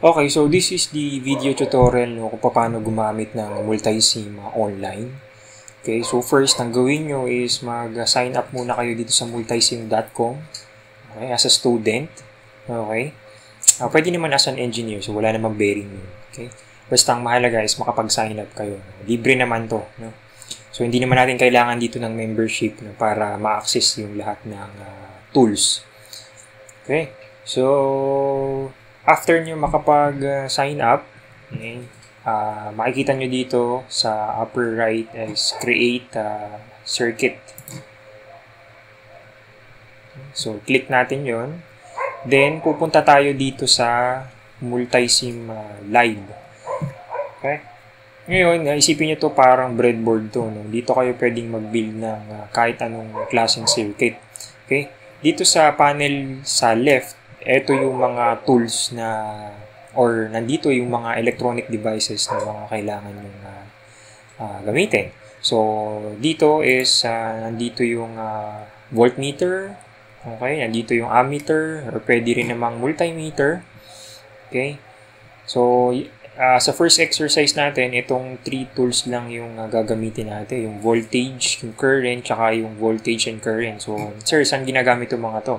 Okay, so this is the video tutorial no, kung paano gumamit ng multisim online. Okay, so first, ang gawin nyo is mag-sign up muna kayo dito sa multisim.com okay, as a student. Okay. Uh, pwede naman as an engineer, so wala namang bearing yun. Okay. Basta ang mahalaga is makapag-sign up kayo. Libre naman to. No? So, hindi naman natin kailangan dito ng membership no, para ma-access yung lahat ng uh, tools. Okay. So, after nyo makapag-sign up, okay, uh, makikita nyo dito sa upper right is create a circuit. So, click natin yon Then, pupunta tayo dito sa multisim uh, live. Okay? Ngayon, isipin nyo to parang breadboard to. No? Dito kayo pwedeng mag-build ng uh, kahit anong klaseng circuit. Okay? Dito sa panel sa left, ito yung mga tools na or nandito yung mga electronic devices na mga kailangan yung uh, uh, gamitin. So, dito is uh, nandito yung uh, voltmeter, okay, nandito yung ammeter, or pwede rin namang multimeter. Okay? So, uh, sa first exercise natin, itong three tools lang yung uh, gagamitin natin. Yung voltage, yung current, tsaka yung voltage and current. So, sir, saan ginagamit itong mga to?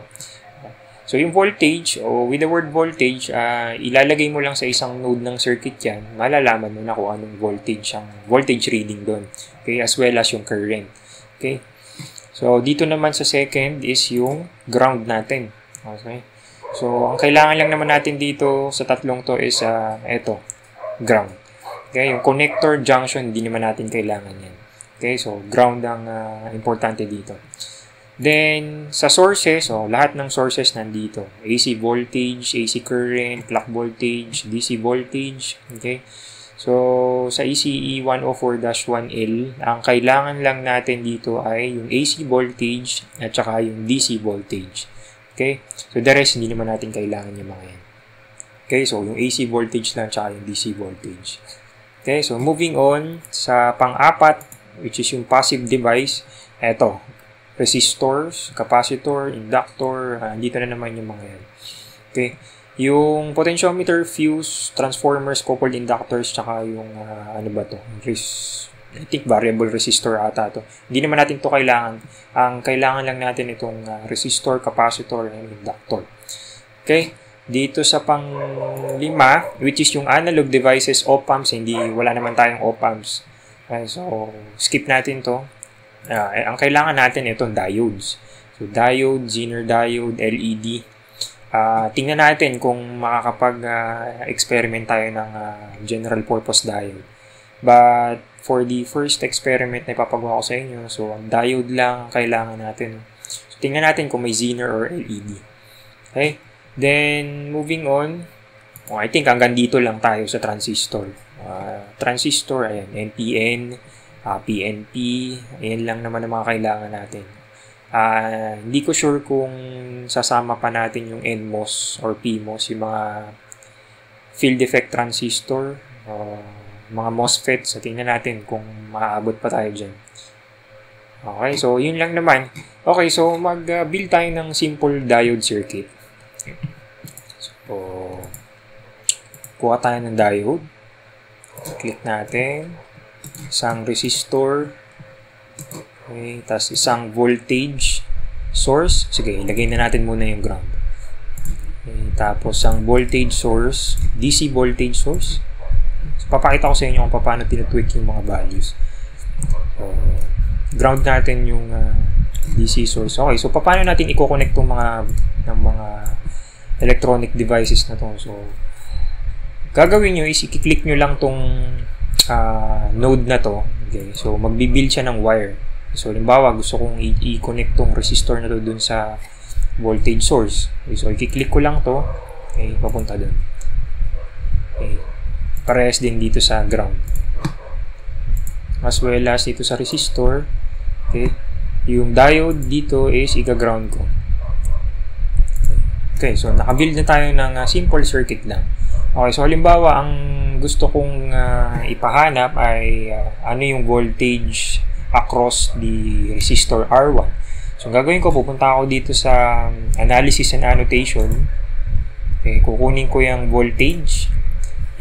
So, yung voltage, o with the word voltage, uh, ilalagay mo lang sa isang node ng circuit yan, malalaman mo na kung anong voltage ang voltage reading doon. Okay, as well as yung current. Okay. So, dito naman sa second is yung ground natin. Okay. So, ang kailangan lang naman natin dito sa tatlong to is, uh, eto, ground. Okay, yung connector junction, hindi naman natin kailangan yan. Okay, so ground ang uh, importante dito. Then, sa sources, oh, lahat ng sources nandito. AC voltage, AC current, clock voltage, DC voltage. Okay? So, sa E ECE 104-1L, ang kailangan lang natin dito ay yung AC voltage at saka yung DC voltage. Okay? So, the rest, hindi naman natin kailangan yung mga yan. Okay? So, yung AC voltage lang at yung DC voltage. Okay? So, moving on sa pang-apat, which is yung passive device. Eto, resistors, capacitor, inductor, uh, dito na naman yung mga yan. Okay. Yung potentiometer, fuse, transformers, coupled inductors, tsaka yung, uh, ano ba to? Res I think variable resistor ata to. Hindi naman natin to kailangan. Ang kailangan lang natin itong uh, resistor, capacitor, and inductor. Okay? Dito sa pang lima, which is yung analog devices, op-amps, hindi, wala naman tayong op-amps. Okay, so, skip natin to. Uh, ang kailangan natin itong diodes. So, diode, Zener diode, LED. Uh, tingnan natin kung makakapag-experiment uh, tayo ng uh, general purpose diode. But, for the first experiment na ipapagawa ko sa inyo, so, ang diode lang ang kailangan natin. So, tingnan natin kung may Zener or LED. Okay? Then, moving on, oh, I think hanggang dito lang tayo sa transistor. Uh, transistor, ayan, NPN, uh, ah, PNP, ayan lang naman ang mga kailangan natin. Uh, hindi ko sure kung sasama pa natin yung NMOS or PMOS, yung mga field effect transistor, uh, mga MOSFET. So, tingnan natin kung maaabot pa tayo dyan. Okay, so yun lang naman. Okay, so mag-build tayo ng simple diode circuit. So, kuha tayo ng diode. Click natin isang resistor, okay, tapos isang voltage source. Sige, ilagay na natin muna yung ground. Okay, tapos ang voltage source, DC voltage source. So, papakita ko sa inyo kung paano tinatweak yung mga values. So, ground natin yung uh, DC source. Okay, so paano natin i-connect tong mga ng mga electronic devices na to. So, gagawin nyo is i-click nyo lang tong uh, node na to, okay, so magbibuild siya ng wire. So, limbawa, gusto kong i-connect tong resistor na to dun sa voltage source. Okay, so, i-click ko lang to. Okay, papunta dun. Okay. Parehas din dito sa ground. As well as dito sa resistor. Okay. Yung diode dito is iga-ground ko. Okay, so nakabuild na tayo ng uh, simple circuit lang. Okay, so halimbawa, ang gusto kong uh, ipahanap ay uh, ano yung voltage across the resistor R1. So, gagawin ko, pupunta ako dito sa analysis and annotation. Okay, kukunin ko yung voltage.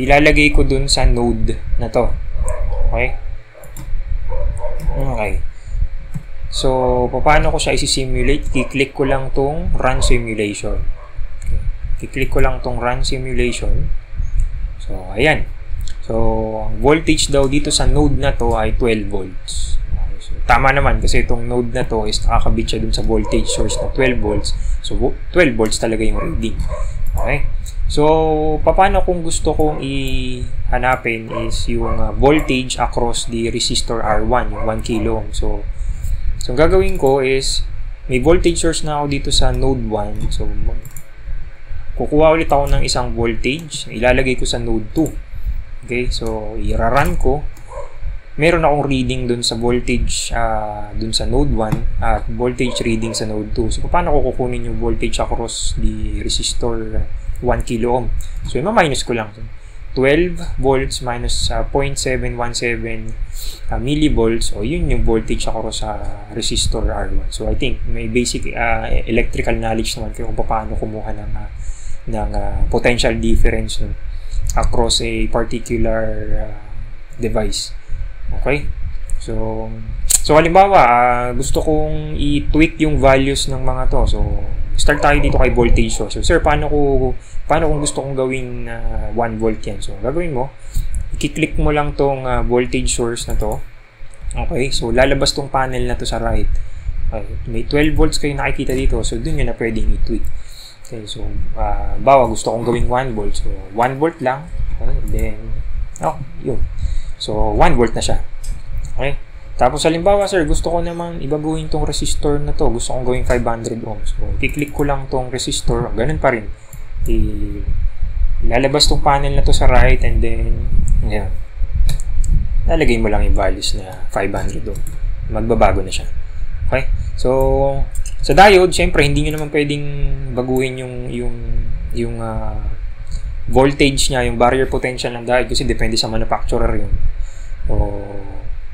ilalagay ko dun sa node na to. Okay? Okay. So, paano ko siya isi-simulate? Kiklik ko lang tong run simulation. Okay. Kiklik ko lang tong run simulation. So, ayan. So, ang voltage daw dito sa node na to ay 12 volts. So, tama naman kasi itong node na to is nakakabit siya dun sa voltage source na 12 volts. So, 12 volts talaga yung reading. Okay? So, paano kung gusto kong i-hanapin is yung uh, voltage across the resistor R1, yung 1 kilo ohm. So, so gagawin ko is, may voltage source na ako dito sa node 1. So, kukuha ulit ako ng isang voltage, ilalagay ko sa node 2. Okay, so, i-run ko. Meron akong reading dun sa voltage uh, dun sa node 1 at voltage reading sa node 2. So, paano ko kukunin yung voltage across the resistor 1 kilo ohm. So, ma-minus ko lang. 12 volts minus uh, 0.717 uh, millivolts o yun yung voltage ako sa resistor R1. So I think may basic uh, electrical knowledge naman kung paano kumuha ng uh, ng uh, potential difference no, across a particular uh, device. Okay? So so halimbawa uh, gusto kong i-tweak yung values ng mga to. So start tayo dito kay voltage source. So, sir, paano ko, paano kung gusto kong gawing uh, 1 volt yan? So, gagawin mo, i-click mo lang tong uh, voltage source na to. Okay, so lalabas tong panel na to sa right. Okay, may 12 volts kayo nakikita dito. So, dun yun na pwedeng i-tweak. Okay, so, uh, bawa gusto kong gawing 1 volt. So, 1 volt lang. Okay, then, oh, yun. So, 1 volt na siya. Okay. Tapos halimbawa sir, gusto ko naman ibaguhin tong resistor na to. Gusto kong gawing 500 ohms. So, kiklik ko lang tong resistor. Ganun pa rin. I lalabas tong panel na to sa right and then, yan. Lalagay mo lang yung values na 500 ohm. Magbabago na siya. Okay? So, sa diode, syempre, hindi nyo naman pwedeng baguhin yung, yung, yung uh, voltage niya, yung barrier potential ng diode kasi depende sa manufacturer yun. So,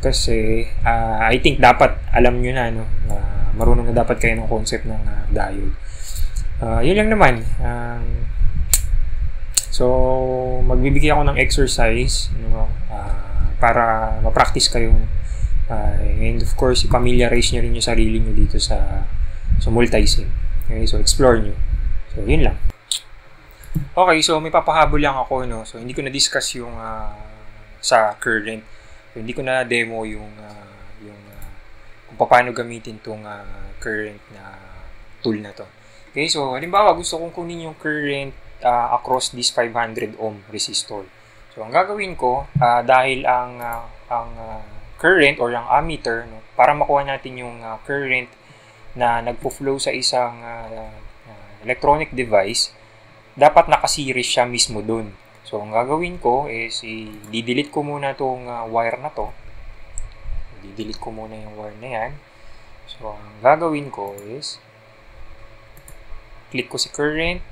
kasi uh, I think dapat alam nyo na no, uh, marunong na dapat kayo ng concept ng uh, diode. Uh, yun lang naman. Um, so magbibigay ako ng exercise no, uh, para ma-practice kayo uh, and of course i-familiarize nyo rin yung sarili nyo dito sa sa multisim. Okay, so explore nyo. So yun lang. Okay, so may papahabol lang ako no. So hindi ko na discuss yung uh, sa current So, hindi ko na demo yung uh, yung uh, kung paano gamitin tong uh, current na tool na to. Okay, so halimbawa gusto kong kunin yung current uh, across this 500 ohm resistor. So ang gagawin ko uh, dahil ang uh, ang uh, current or ang ammeter no, para makuha natin yung uh, current na nagpo-flow sa isang uh, uh, electronic device, dapat naka-series siya mismo doon. So, ang gagawin ko is, i-delete ko muna itong uh, wire na to. I-delete ko muna yung wire na yan. So, ang gagawin ko is, click ko si current,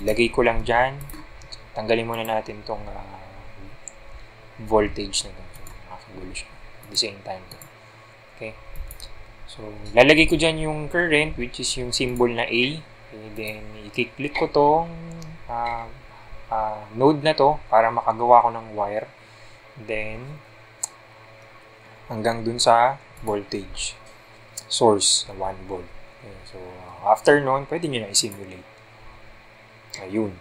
ilagay ko lang dyan. Tanggalin muna natin itong uh, voltage na ito. Nakakagulo siya. At the same time. To. Okay. So, lalagay ko dyan yung current, which is yung symbol na A. Okay, then, i-click ko tong uh, uh, node na to para makagawa ko ng wire. Then, hanggang dun sa voltage source na 1 volt. So, after nun, pwede nyo na i-simulate. Ayun.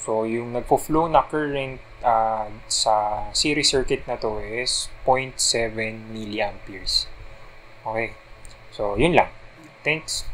So, yung nagpo-flow na current uh, sa series circuit na to is 0.7 milliamperes. Okay. So, yun lang. Thanks.